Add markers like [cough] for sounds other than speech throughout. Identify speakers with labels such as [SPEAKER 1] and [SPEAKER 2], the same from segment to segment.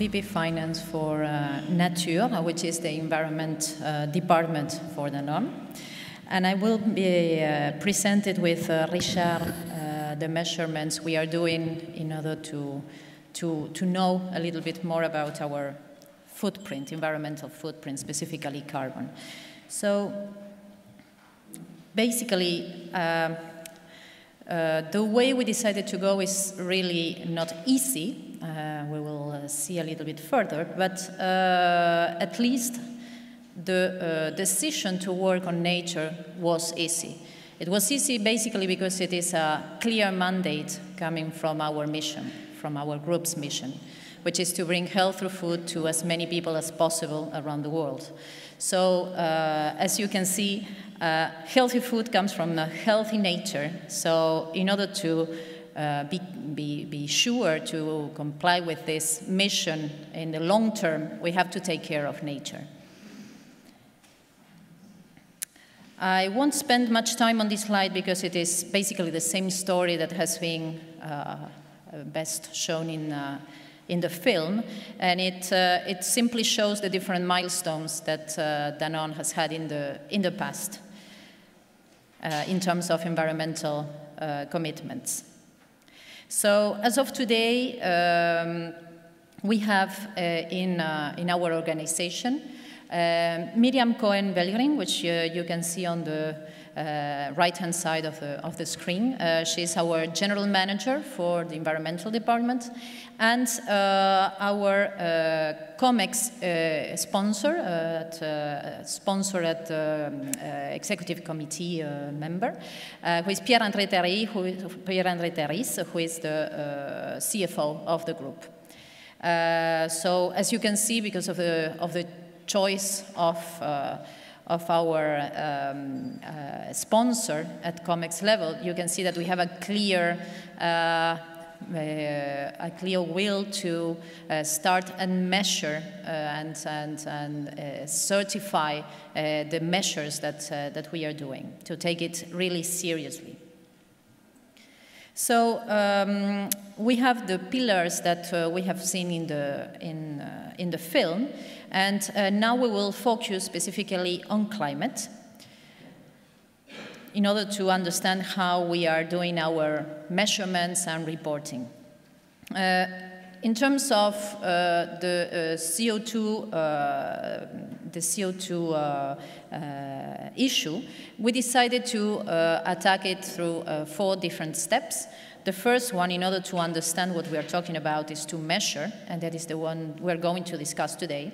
[SPEAKER 1] VP Finance for uh, Nature, which is the environment uh, department for the Danone. And I will be uh, presented with uh, Richard uh, the measurements we are doing in order to, to, to know a little bit more about our footprint, environmental footprint, specifically carbon. So basically, uh, uh, the way we decided to go is really not easy. Uh, we will uh, see a little bit further, but uh, at least the decision to work on nature was easy. It was easy basically because it is a clear mandate coming from our mission, from our group's mission, which is to bring healthy food to as many people as possible around the world. So, uh, as you can see, uh, healthy food comes from a healthy nature. So, in order to uh, be, be, be sure to comply with this mission in the long term, we have to take care of nature. I won't spend much time on this slide because it is basically the same story that has been uh, best shown in, uh, in the film, and it, uh, it simply shows the different milestones that uh, Danone has had in the, in the past uh, in terms of environmental commitments. So as of today, um, we have uh, in, uh, in our organization Myriam Cohen-Welgryn, which you can see on the uh, right-hand side of the, of the screen. Uh, she's our general manager for the environmental department and uh, our uh, COMEX uh, sponsor, at, uh, sponsor at the executive committee member, who is Pierre-André Théry, who, Pierre-André Terisse, who is the CFO of the group. so as you can see, because of the, of the choice of of our um, uh, sponsor at COMEX level, you can see that we have a clear uh, uh, a clear will to uh, start and measure uh, and, and, and uh, certify the measures that, that we are doing, to take it really seriously. So um, we have the pillars that uh, we have seen in the, in, uh, in the film, and uh, now we will focus specifically on climate in order to understand how we are doing our measurements and reporting. Uh, in terms of uh, the uh, CO2, uh, the CO2 uh, issue, we decided to attack it through four different steps. The first one, in order to understand what we are talking about, is to measure, and that is the one we're going to discuss today.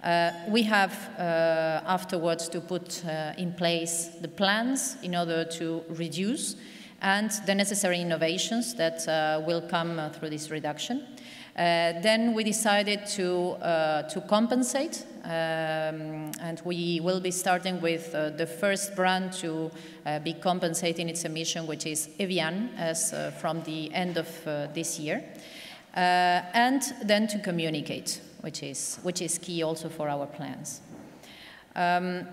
[SPEAKER 1] Uh, we have uh, afterwards to put uh, in place the plans in order to reduce and the necessary innovations that uh, will come uh, through this reduction. Uh, then we decided to, to compensate, and we will be starting with the first brand to be compensating its emission, which is Evian, as from the end of this year. and then to communicate which is, which is key also for our plans. Um,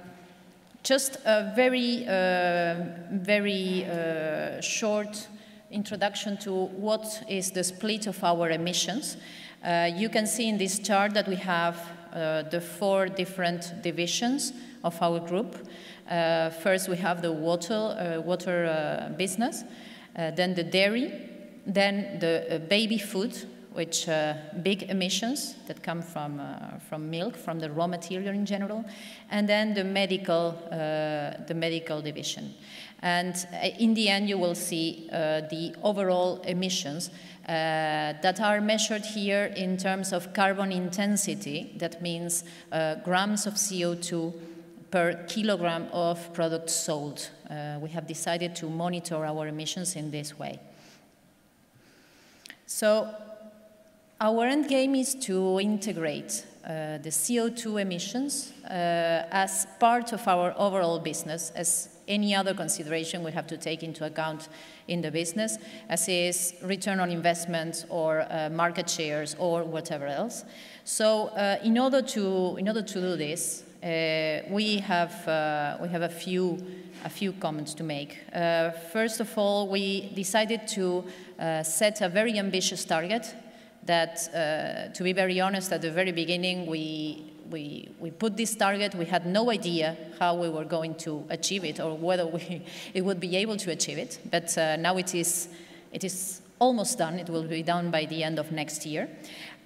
[SPEAKER 1] just a very, uh, very uh, short introduction to what is the split of our emissions. Uh, you can see in this chart that we have uh, the four different divisions of our group. Uh, first, we have the water, uh, water business, then the dairy, then the baby food, which uh, big emissions that come from, uh, from milk, from the raw material in general, and then the medical, uh, the medical division. And uh, in the end, you will see uh, the overall emissions uh, that are measured here in terms of carbon intensity. That means grams of CO2 per kilogram of product sold. we have decided to monitor our emissions in this way. So our end game is to integrate uh, the CO2 emissions uh, as part of our overall business, as any other consideration we have to take into account in the business, as is return on investment or uh, market shares or whatever else. So uh, in, order to, in order to do this, uh, we, have, uh, we have a few, a few comments to make. first of all, we decided to set a very ambitious target that, uh, to be very honest, at the very beginning, we, we, we put this target. We had no idea how we were going to achieve it or whether we [laughs] it would be able to achieve it. But uh, now it is, it is almost done. It will be done by the end of next year.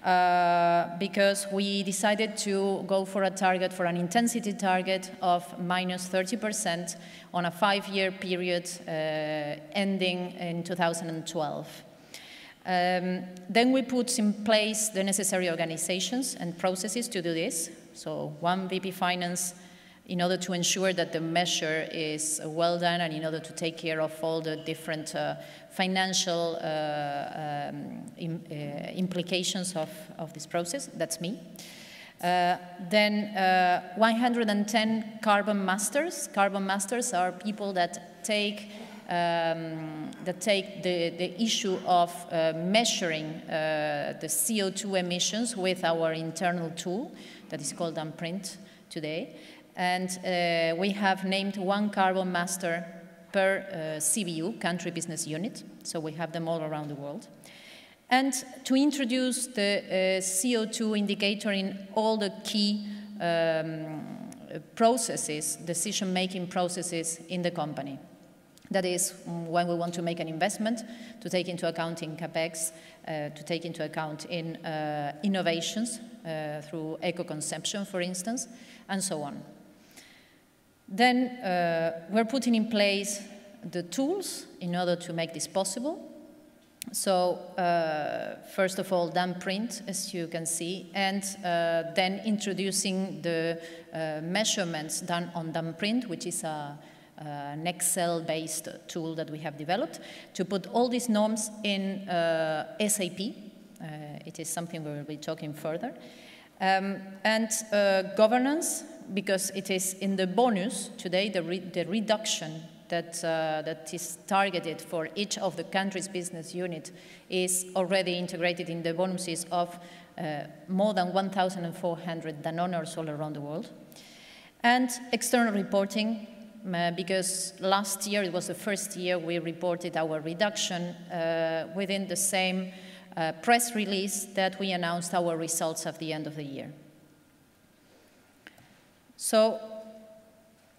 [SPEAKER 1] Uh, because we decided to go for a target, for an intensity target of minus 30% on a five-year period uh, ending in 2012. Um, then we put in place the necessary organizations and processes to do this. So one VP Finance in order to ensure that the measure is well done and in order to take care of all the different uh, financial uh, um, uh, implications of, of this process. That's me. Uh, then uh, 110 carbon masters. Carbon masters are people that take um, that take the, the issue of uh, measuring uh, the CO2 emissions with our internal tool that is called Danprint today. And uh, we have named one carbon master per uh, CBU, country business unit. So we have them all around the world. And to introduce the uh, CO2 indicator in all the key um, processes, decision-making processes in the company. That is when we want to make an investment, to take into account in CapEx, uh, to take into account in uh, innovations uh, through eco-consumption, for instance, and so on. Then uh, we're putting in place the tools in order to make this possible. So uh, first of all, Danprint, as you can see, and uh, then introducing the measurements done on Danprint, which is a an Excel-based tool that we have developed to put all these norms in uh, SAP. Uh, it is something we will be talking further. Um, and governance, because it is in the bonus today, the, re the reduction that, uh, that is targeted for each of the country's business unit is already integrated in the bonuses of uh, more than 1,400 Danoners all around the world. And external reporting, uh, because last year, it was the first year we reported our reduction uh, within the same uh, press release that we announced our results at the end of the year. So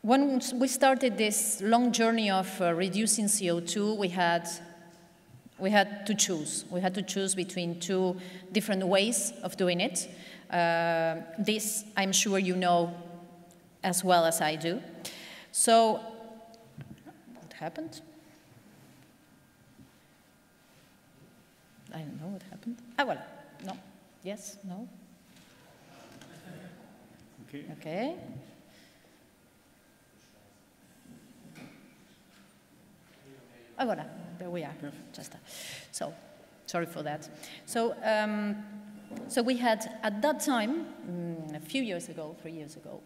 [SPEAKER 1] when we started this long journey of uh, reducing CO2, we had, we had to choose. We had to choose between two different ways of doing it. Uh, this, I'm sure you know as well as I do. So, what happened? I don't know what happened. Ah, well, No. Yes? No?
[SPEAKER 2] Okay.
[SPEAKER 1] Okay. Ah, voilà. There we are. Just that. So, sorry for that. So, um, so we had at that time, mm, a few years ago, three years ago,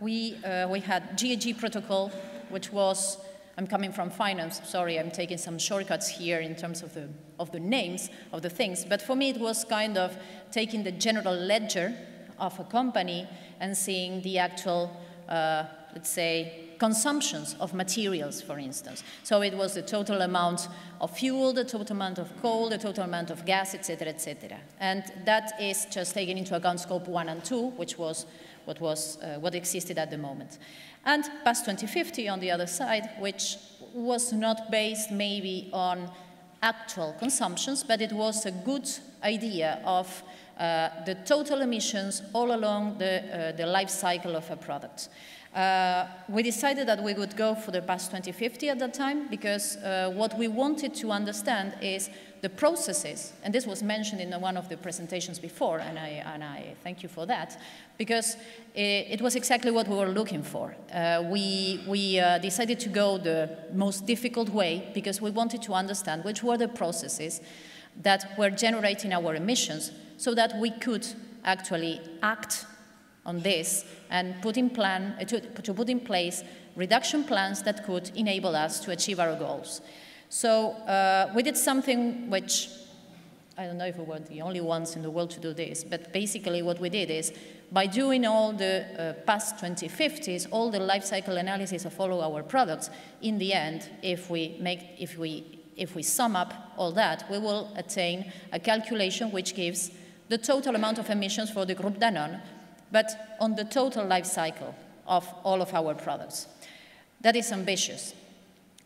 [SPEAKER 1] we, uh, we had GHG protocol, which was, I'm coming from finance, sorry, I'm taking some shortcuts here in terms of the, of the names of the things, but for me it was kind of taking the general ledger of a company and seeing the actual, uh, let's say, consumptions of materials, for instance. So it was the total amount of fuel, the total amount of coal, the total amount of gas, etc., etc. And that is just taking into account scope one and two, which was what, was, uh, what existed at the moment. And PAS 2050 on the other side, which was not based maybe on actual consumptions, but it was a good idea of uh, the total emissions all along the, uh, the life cycle of a product. Uh, we decided that we would go for the PAS 2050 at that time because uh, what we wanted to understand is the processes, and this was mentioned in one of the presentations before, and I, and I thank you for that, because it, it was exactly what we were looking for. Uh, we we uh, decided to go the most difficult way because we wanted to understand which were the processes that were generating our emissions so that we could actually act on this and put in plan, uh, to, to put in place reduction plans that could enable us to achieve our goals. So uh, we did something which, I don't know if we were the only ones in the world to do this, but basically what we did is, by doing all the uh, PAS 2050s, all the life cycle analysis of all of our products, in the end, if we, make, if we if we sum up all that, we will attain a calculation which gives the total amount of emissions for the Group Danone, but on the total life cycle of all of our products. That is ambitious.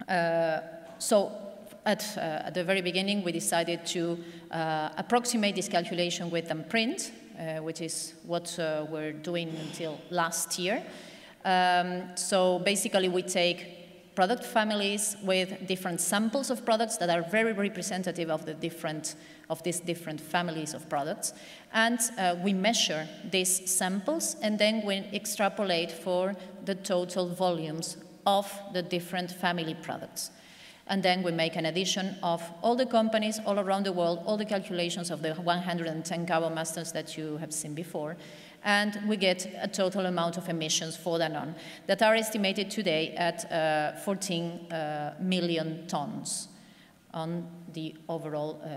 [SPEAKER 1] Uh, so at, uh, at, the very beginning, we decided to uh, approximate this calculation with Danprint, uh, which is what uh, we're doing until last year. Um, so basically, we take product families with different samples of products that are very representative of the different of these different families of products. And uh, we measure these samples and then we extrapolate for the total volumes of the different family products. And then we make an addition of all the companies all around the world, all the calculations of the 110 carbon masters that you have seen before, and we get a total amount of emissions for Danone that are estimated today at uh, 14 uh, million tons on the overall uh,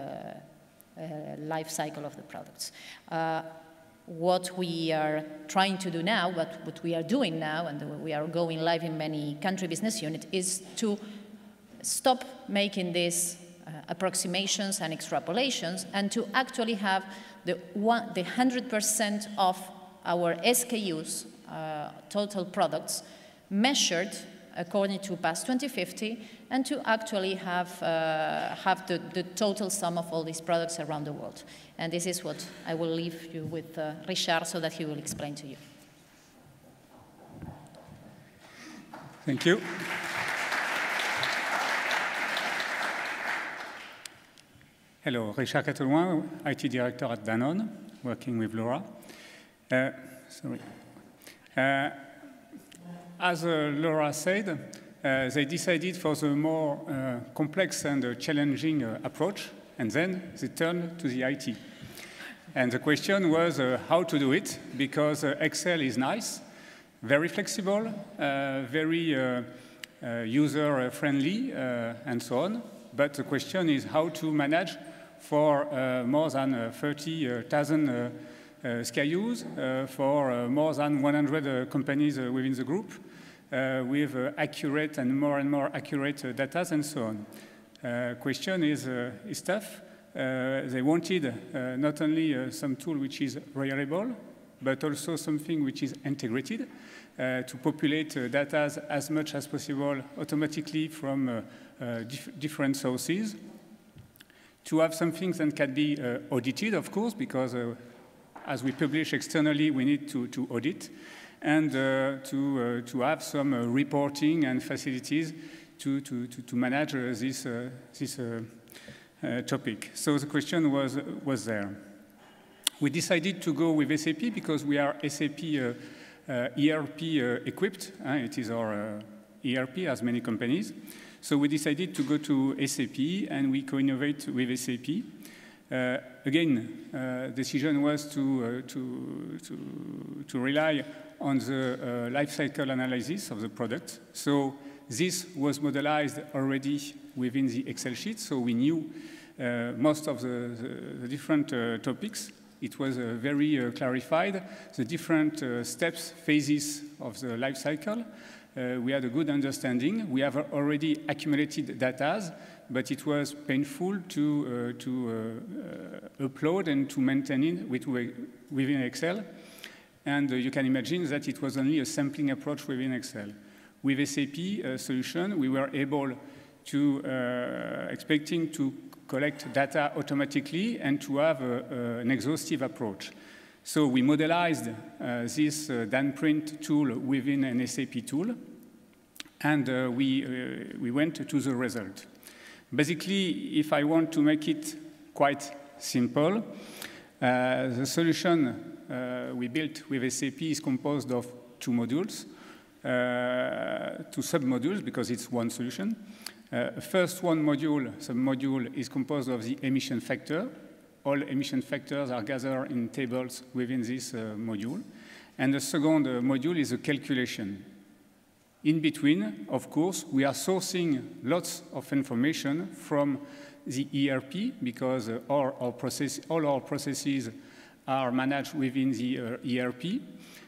[SPEAKER 1] uh life cycle of the products. Uh, what we are trying to do now, what, what we are doing now, and we are going live in many country business units, is to stop making these uh, approximations and extrapolations and to actually have the, the 100% of our SKUs, uh, total products, measured according to PAS 2050 and to actually have, uh, have the, the, total sum of all these products around the world. And this is what I will leave you with uh, Richard so that he will explain to you.
[SPEAKER 2] Thank you. Hello, Richard Catelloin, IT Director at Danone, working with Laura. Uh, sorry. Uh, as uh, Laura said, uh, they decided for the more uh, complex and challenging approach, and then they turned to the IT. And the question was how to do it, because Excel is nice, very flexible, very user-friendly, and so on. But the question is how to manage for more than uh, 30,000 uh, SKUs, uh, for uh, more than 100 uh, companies within the group, with accurate and more and more accurate data and so on. question is, is tough. they wanted not only some tool which is reliable, but also something which is integrated uh, to populate uh, data as much as possible automatically from uh, dif different sources to have something that can be uh, audited, of course, because uh, as we publish externally, we need to, to audit, and uh, to, to have some reporting and facilities to, to, to, manage this, this topic. So the question was, was there. We decided to go with SAP because we are SAP uh, uh, ERP uh, equipped. it is our ERP, as many companies. So we decided to go to SAP and we co-innovate with SAP. Uh, again, uh, decision was to, uh, to, to, to, rely on the uh, life cycle analysis of the product. So this was modelized already within the Excel sheet, so we knew uh, most of the, the, the different uh, topics. It was very clarified, the different steps, phases of the life cycle uh, we had a good understanding. We have already accumulated data, but it was painful to, uh, to uh, upload and to maintain it with, within Excel. And you can imagine that it was only a sampling approach within Excel. With SAP uh, solution, we were able to, uh, expecting to collect data automatically and to have a, an exhaustive approach. So we modelized uh, this uh, Danprint tool within an SAP tool, and uh, we, uh, we went to the result. Basically, if I want to make it quite simple, uh, the solution uh, we built with SAP is composed of two modules, two sub-modules, because it's one solution. first one module, sub-module, is composed of the emission factor, all emission factors are gathered in tables within this uh, module. And the second uh, module is a calculation. In between, of course, we are sourcing lots of information from the ERP because uh, all, our process, all, our processes are managed within the uh, ERP.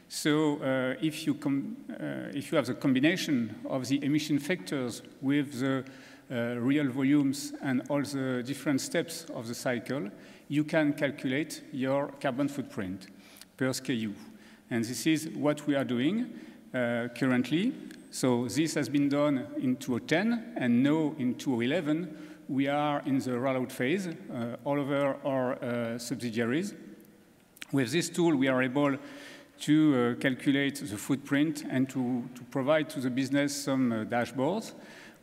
[SPEAKER 2] So uh, if, you uh, if you have the combination of the emission factors with the real volumes and all the different steps of the cycle, you can calculate your carbon footprint per SKU. And this is what we are doing uh, currently. So this has been done in 2010, and now in 2011, we are in the rollout phase uh, all over our uh, subsidiaries. With this tool, we are able to uh, calculate the footprint and to, to, provide to the business some uh, dashboards.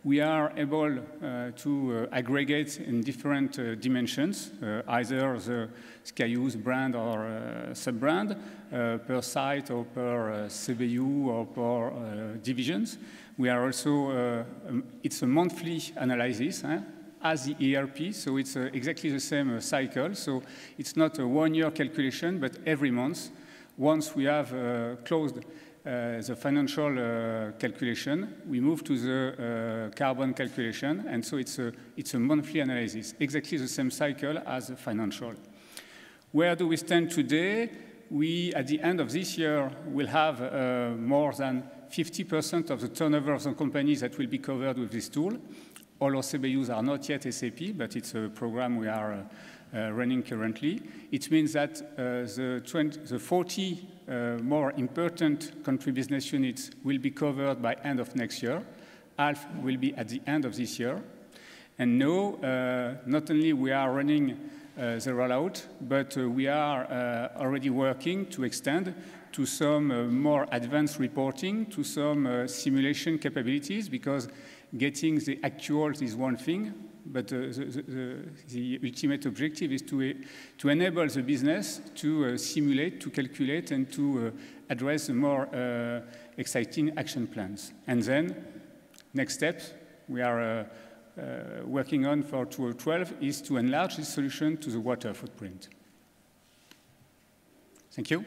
[SPEAKER 2] We are able uh, to uh, aggregate in different uh, dimensions, either the SKUs brand or sub-brand, per site or per CBU or per divisions. We are also, um, it's a monthly analysis, eh? as the ERP, so it's uh, exactly the same uh, cycle. So it's not a one-year calculation, but every month. Once we have uh, closed the financial uh, calculation, we move to the uh, carbon calculation, and so it's a, it's a monthly analysis, exactly the same cycle as the financial. Where do we stand today? We, at the end of this year, will have more than 50% of the turnover of the companies that will be covered with this tool. All our CBUs are not yet SAP, but it's a program we are uh, uh, running currently. It means that uh, the, 20, the 40 uh, more important country business units will be covered by end of next year. Half will be at the end of this year. And now, uh, not only we are running uh, the rollout, but we are already working to extend to some more advanced reporting, to some simulation capabilities, because getting the actuals is one thing, but uh, the, the, the, ultimate objective is to, uh, to enable the business to uh, simulate, to calculate, and to address the more exciting action plans. And then, next step, we are uh, working on for 2012 is to enlarge this solution to the water footprint. Thank you.